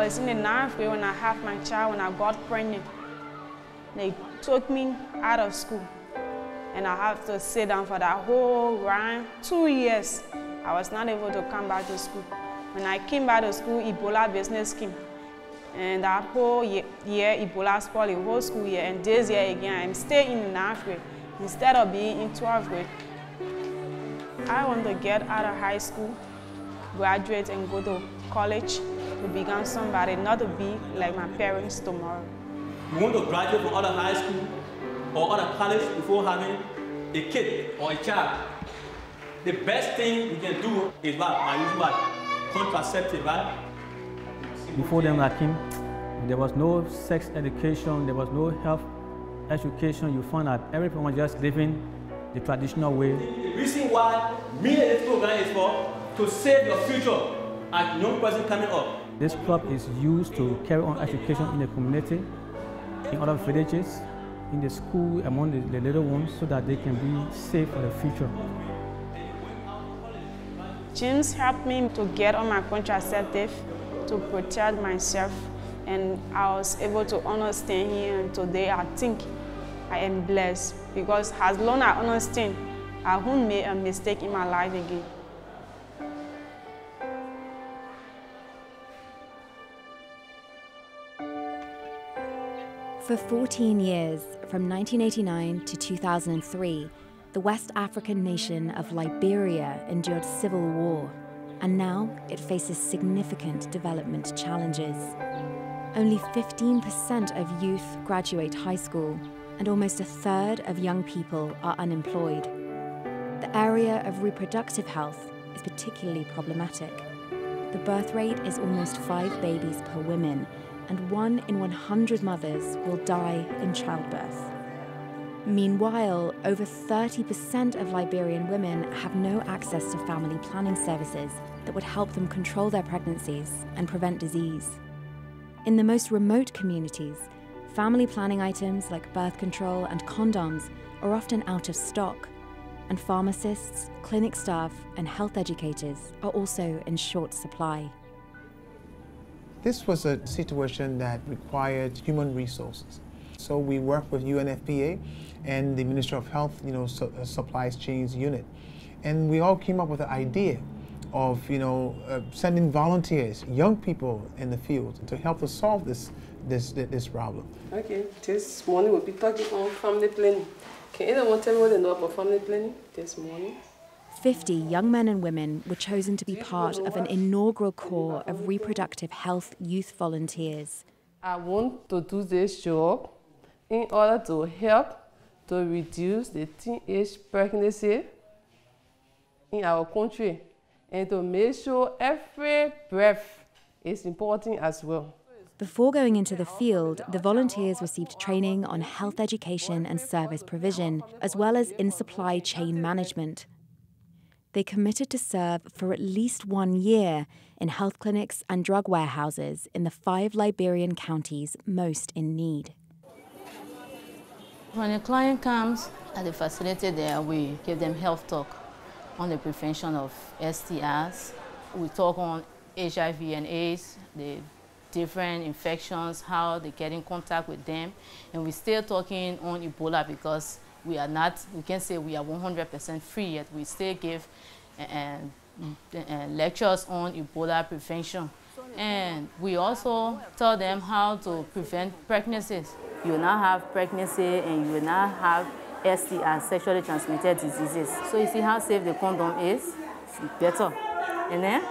I was in the ninth grade when I had my child, when I got pregnant. They took me out of school and I have to sit down for that whole round, two years. I was not able to come back to school. When I came back to school, Ebola business came. And that whole year, Ebola spoiled the whole school year. And this year again, I'm still in ninth grade instead of being in 12th grade. I want to get out of high school, graduate and go to college to become somebody, not to be like my parents tomorrow. You want to graduate from other high school or other college before having a kid or a child. The best thing you can do is what? I use what? Contraceptive, right? Before them I came, there was no sex education, there was no health education. You found that everyone was just living the traditional way. The reason why me and this program is for to save your future as young person coming up. This club is used to carry on education in the community, in other villages, in the school among the, the little ones so that they can be safe for the future. James helped me to get on my contraceptive to protect myself and I was able to understand him and today I think I am blessed because as long as I understand, I won't make a mistake in my life again. For 14 years, from 1989 to 2003, the West African nation of Liberia endured civil war, and now it faces significant development challenges. Only 15% of youth graduate high school, and almost a third of young people are unemployed. The area of reproductive health is particularly problematic. The birth rate is almost five babies per woman, and one in 100 mothers will die in childbirth. Meanwhile, over 30% of Liberian women have no access to family planning services that would help them control their pregnancies and prevent disease. In the most remote communities, family planning items like birth control and condoms are often out of stock, and pharmacists, clinic staff, and health educators are also in short supply. This was a situation that required human resources. So we worked with UNFPA and the Ministry of Health, you know, su uh, supplies chains unit. And we all came up with the idea of, you know, uh, sending volunteers, young people in the field to help us solve this, this, this problem. Okay, this morning we'll be talking on family planning. Can anyone tell me what they know about family planning this morning? 50 young men and women were chosen to be part of an inaugural corps of reproductive health youth volunteers. I want to do this job in order to help to reduce the teenage pregnancy in our country and to make sure every breath is important as well. Before going into the field, the volunteers received training on health education and service provision, as well as in supply chain management. They committed to serve for at least one year in health clinics and drug warehouses in the five Liberian counties most in need. When a client comes at the facility there, we give them health talk on the prevention of STIs. We talk on HIV and AIDS, the different infections, how they get in contact with them. And we're still talking on Ebola because we are not, we can say we are 100% free yet. We still give uh, uh, lectures on Ebola prevention. And we also tell them how to prevent pregnancies. You will not have pregnancy and you will not have STI, sexually transmitted diseases. So you see how safe the condom is? It's better. And then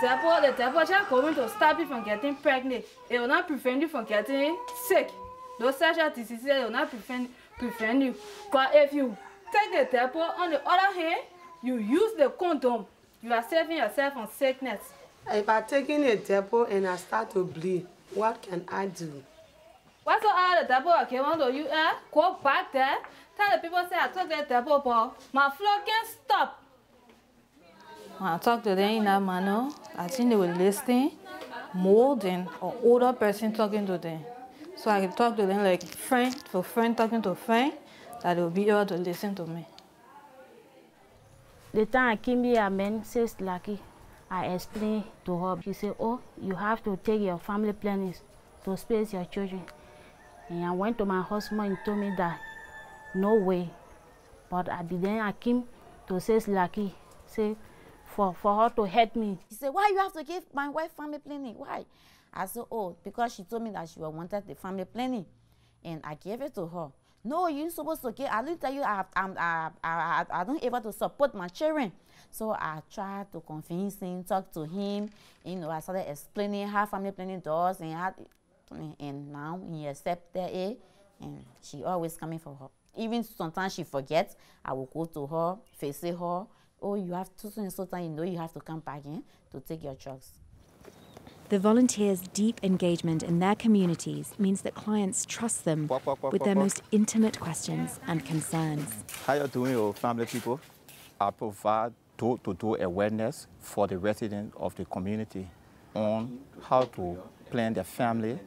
Tell the is going to stop you from getting pregnant. It will not prevent you from getting sick. Those sexual diseases will not prevent, prevent you. But if you take the table, on the other hand, you use the condom, you are saving yourself from sickness. If I taking a depot and I start to bleed, what can I do? What's all the depot I came on to you, eh? Go back there. Tell the people say I took the depot, but my flow can't stop. When I talk to them in that manner, I think they will listen more than an older person talking to them. So I can talk to them like friend to friend talking to friend, that they will be able to listen to me. The time I came here, I met Sis Lucky. I explained to her. She said, oh, you have to take your family plannings to space your children. And I went to my husband and told me that no way. But I, the then I came to say Lucky, say for, for her to help me. She said, why you have to give my wife family planning? Why? I said, oh, because she told me that she wanted the family planning. And I gave it to her. No, you're supposed to give. I didn't tell you I, I'm, I, I, I, I don't able to support my children. So I tried to convince him, talk to him. You know, I started explaining how family planning does and how, and now he accepted it. And she always coming for her. Even sometimes she forgets, I will go to her, face her. Oh, you have to so and so time, you know you have to come back in to take your drugs. The volunteers' deep engagement in their communities means that clients trust them with their most intimate questions and concerns. How you doing, your family people? I provide door-to-door awareness for the residents of the community on how to plan their family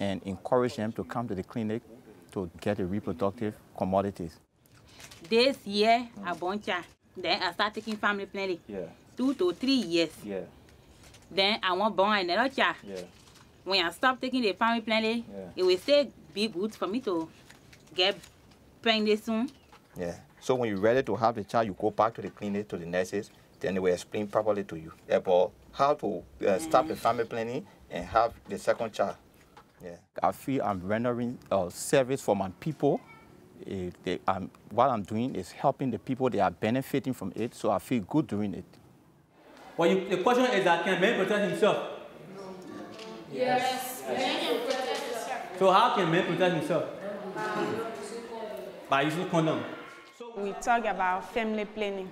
and encourage them to come to the clinic to get the reproductive commodities. This year, I born child. Then I start taking family planning. Yeah. Two to three years. Yeah. Then I want born another child. Yeah. When I stop taking the family planning, Yeah. it will still be good for me to get pregnant soon. Yeah. So when you're ready to have the child, you go back to the clinic, to the nurses, then they will explain properly to you about how to uh, start the family planning and have the second child. Yeah. I feel I'm rendering a service for my people. Eh, they, um, what I'm doing is helping the people. They are benefiting from it, so I feel good doing it. Well, you, the question is that can man protect himself? Yes. So how can man protect himself? By using condom. We talk about family planning.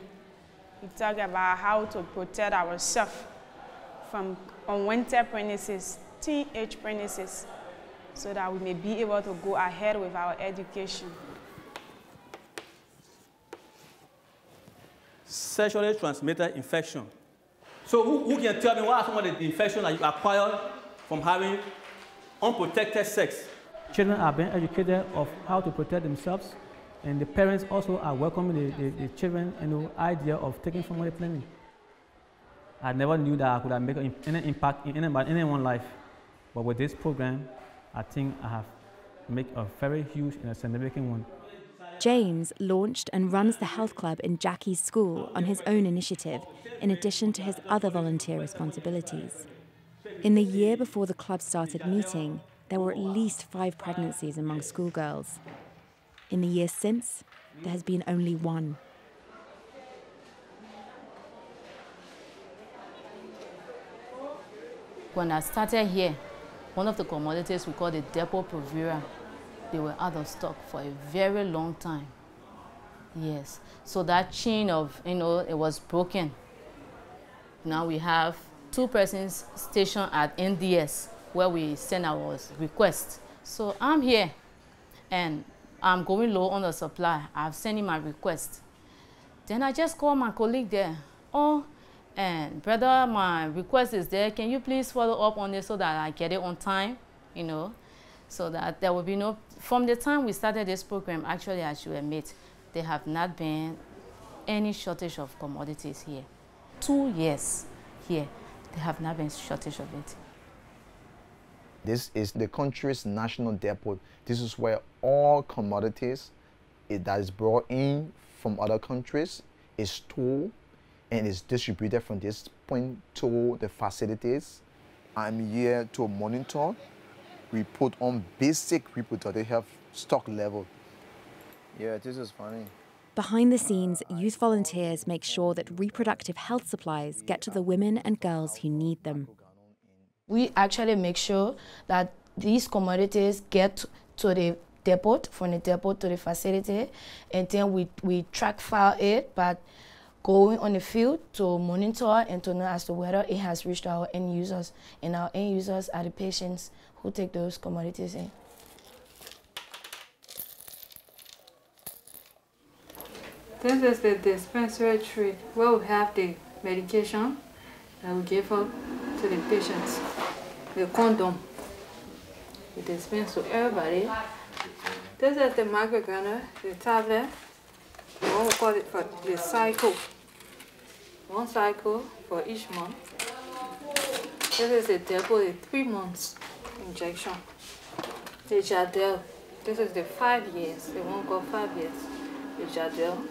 We talk about how to protect ourselves from unwanted pregnancies, teenage pregnancies, so that we may be able to go ahead with our education. Sexually transmitted infection. So who, who can tell me what are some of the infections that you acquire from having unprotected sex? Children are being educated of how to protect themselves, and the parents also are welcoming the, the, the children you the idea of taking family planning. I never knew that I could have made an- any impact in anyone's life, but with this program, I think I have made a very huge and a significant one. James launched and runs the health club in Jackie's school on his own initiative, in addition to his other volunteer responsibilities. In the year before the club started meeting, there were at least five pregnancies among schoolgirls. In the years since, there has been only one. When I started here, one of the commodities we call the Depo-Provera, they were out of stock for a very long time. Yes, so that chain of, you know, it was broken. Now we have two persons stationed at NDS where we send our requests. So I'm here and I'm going low on the supply. I've sent in my request. Then I just call my colleague there. Oh, and brother, my request is there. Can you please follow up on it so that I get it on time? You know, so that there will be no. From the time we started this program, actually, I should admit, there have not been any shortage of commodities here. Two years here, there have not been shortage of it. This is the country's national depot. This is where all commodities i- that is brought in from other countries is stored and is distributed from this point to the facilities. I'm here to monitor, report on basic reproductive health stock level. Yeah, this is funny. Behind the scenes, youth volunteers make sure that reproductive health supplies get to the women and girls who need them. We actually make sure that these commodities get to the depot, from the depot to the facility, and then we, we track file it by going on the field to monitor and to know as to whether it has reached our end users. And our end users are the patients who take those commodities in. This is the dispensary tray where we have the medication that we give out to the patients. The condom. We dispense to everybody. This is the Microgynon, the tablet. What we call it for the cycle. One cycle for each month. This is a depot, a three months injection. The Jadelle, this is the five years, the one got five years. The Jadelle,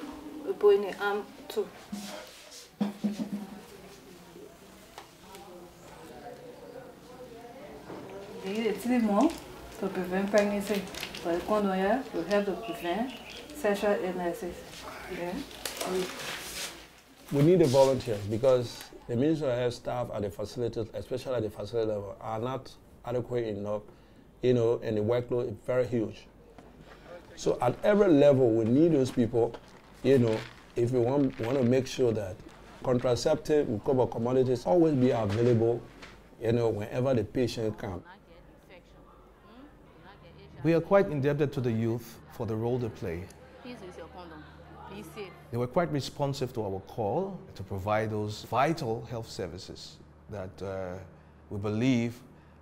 we put in the arm too. They need a three months to prevent pregnancy, but the condom will help to prevent sexual illnesses. Yeah. We need the volunteers because the Ministry of Health staff at the facilities, especially at the facility level, are not adequate enough, you know, and the workload is very huge. So at every level, we need those people, you know, if we want, want to make sure that contraceptive, recover commodities always be available, you know, whenever the patient comes. We are quite indebted to the youth for the role they play. Please use your condom. Be safe. They were quite responsive to our call to provide those vital health services that uh, we believe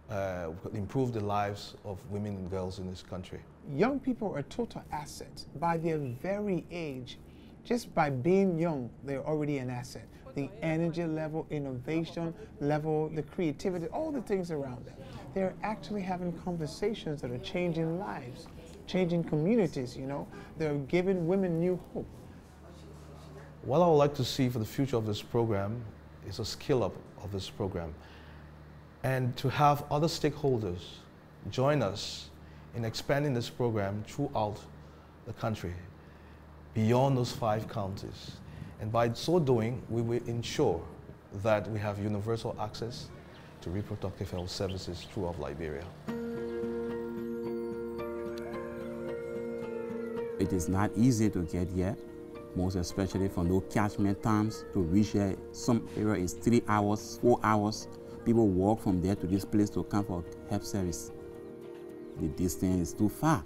uh, improve the lives of women and girls in this country. Young people are total assets by their very age. Just by being young, they're already an asset. The energy level, innovation level, the creativity, all the things around them. They're actually having conversations that are changing lives, changing communities, you know. They're giving women new hope. What I would like to see for the future of this program is a scale up of this program and to have other stakeholders join us in expanding this program throughout the country, beyond those five counties. And by so doing, we will ensure that we have universal access to reproductive health services throughout Liberia. It is not easy to get here, most especially from those catchment times to reach here. Some area is three hours, four hours. People walk from there to this place to come for help service. The distance is too far.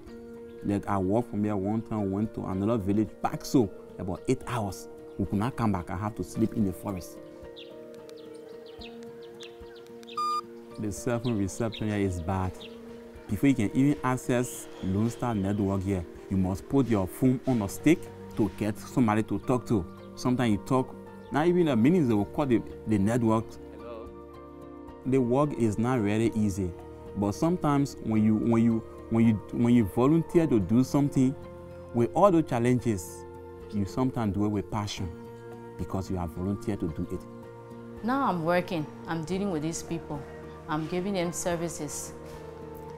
Like I walked from here one time, went to another village back so about eight hours. We could not come back. I have to sleep in the forest. The cell phone reception here is bad. Before you can even access Lone Star network here, you must put your phone on a stick to get somebody to talk to. Sometimes you talk, not even a minute, they will call the, the network. Hello. The work is not very easy, but sometimes when you when you when you when you volunteer to do something, with all those challenges, you sometimes do it with passion because you have volunteered to do it. Now I'm working, I'm dealing with these people. I'm giving them services.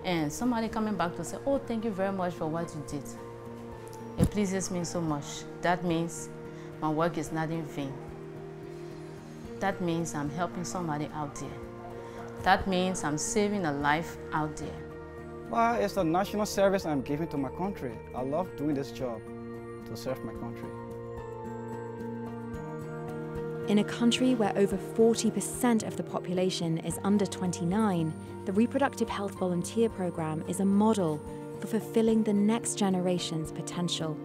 And somebody coming back to say, oh, thank you very much for what you did. It pleases me so much. That means my work is not in vain. That means I'm helping somebody out there. That means I'm saving a life out there. Well, it's a national service I'm giving to my country. I love doing this job to serve my country. In a country where over 40% of the population is under 29, the Reproductive Health Volunteer Programme is a model for fulfilling the next generation's potential.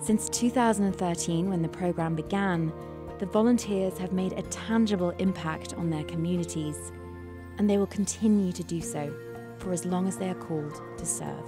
Since 2013, when the programme began, the volunteers have made a tangible impact on their communities, and they will continue to do so for as long as they are called to serve.